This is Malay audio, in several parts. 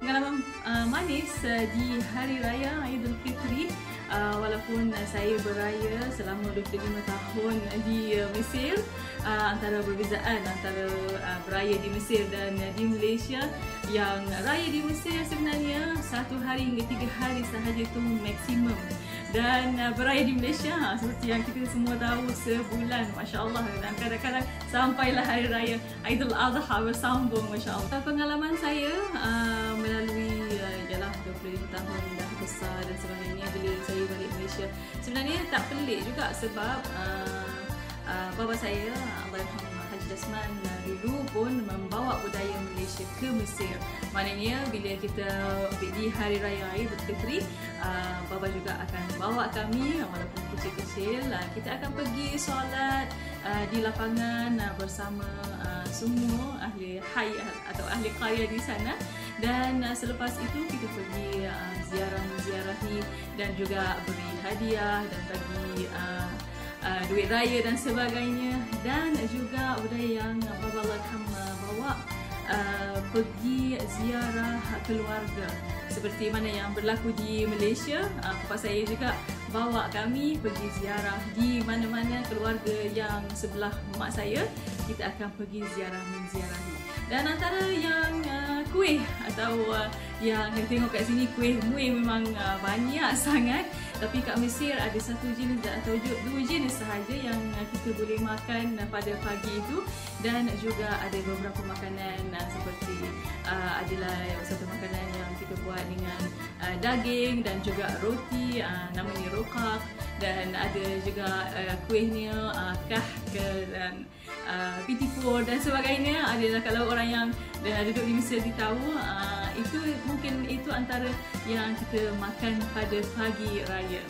pengalaman uh, manis uh, di Hari Raya Aidilfitri uh, walaupun uh, saya beraya selama 25 tahun di uh, Mesir uh, antara perbezaan antara uh, beraya di Mesir dan uh, di Malaysia. Yang raya di Mesir sebenarnya satu hari hingga tiga hari sahaja itu maksimum. Dan uh, beraya di Malaysia ha, seperti yang kita semua tahu sebulan. Masya Allah dan kadang-kadang sampailah hari raya Aidil Adha bersambung Masya Allah pengalaman saya uh, sebenarnya tak pelik juga sebab uh, uh, bapa saya Allahyarham Haji Dasman uh, dulu pun membawa budaya Malaysia ke Mesir. Maknanya bila kita di Hari Raya Aidilfitri uh, bapa juga akan bawa kami walaupun kecil-kecil uh, kita akan pergi solat uh, di lapangan uh, bersama uh, semua ahli hai atau ahli qarya di sana. Dan uh, selepas itu kita pergi uh, ziarah ziarahi dan juga beri hadiah dan bagi uh, uh, duit raya dan sebagainya. Dan juga budaya yang Baba Allaham uh, bawa uh, pergi ziarah keluarga. Seperti mana yang berlaku di Malaysia uh, bapa saya juga bawa kami pergi ziarah di mana-mana keluarga yang sebelah mak saya. Kita akan pergi ziarah menziarahi. Dan antara yang uh, kuih atau uh, yang kita tengok kat sini kuih muih memang uh, banyak sangat tapi kat Mesir ada satu jenis atau dua jenis sahaja yang uh, kita boleh makan uh, pada pagi itu. Dan juga ada beberapa makanan uh, seperti uh, adalah satu makanan yang kita buat dengan uh, daging dan juga roti uh, namanya rokak. Dan ada juga uh, kuihnya uh, kah ke dan uh, pitipur dan sebagainya. Adalah kalau orang yang duduk di Mesir uh, itu mungkin itu antara yang kita makan pada pagi raya.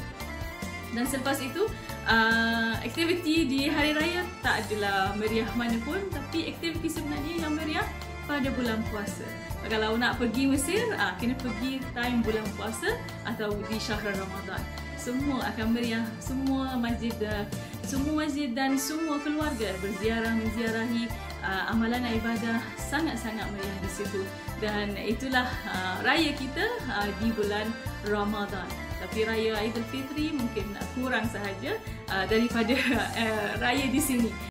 Dan selepas itu uh, aktiviti di hari raya tak adalah meriah mana pun tapi aktiviti sebenarnya yang meriah pada bulan puasa. Kalau nak pergi Mesir uh, kena pergi time bulan puasa atau di syahrul Ramadan. Semua akan meriah semua masjid uh, semua masjid dan semua keluarga berziarah menziarahi uh, amalan ibadah sangat-sangat meriah di situ. Dan itulah uh, raya kita uh, di bulan Ramadan. Tapi raya Aidilfitri mungkin kurang sahaja uh, daripada uh, raya di sini